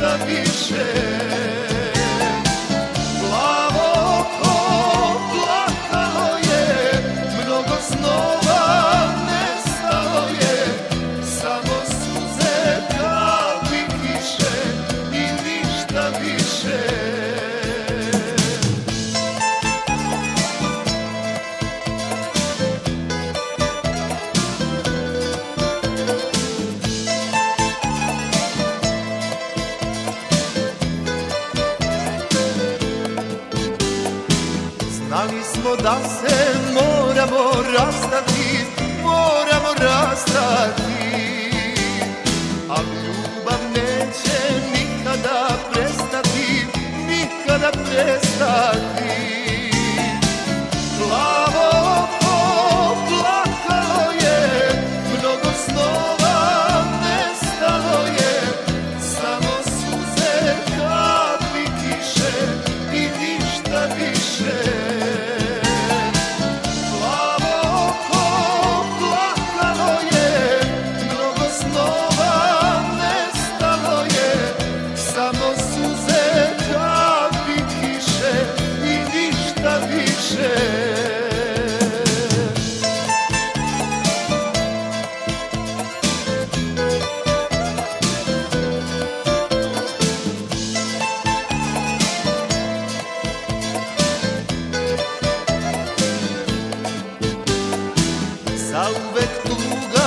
τα Znali smo da se moramo rastati, moramo rastati a ljubav neće nikada prestati, nikada prestati. Aubek tuga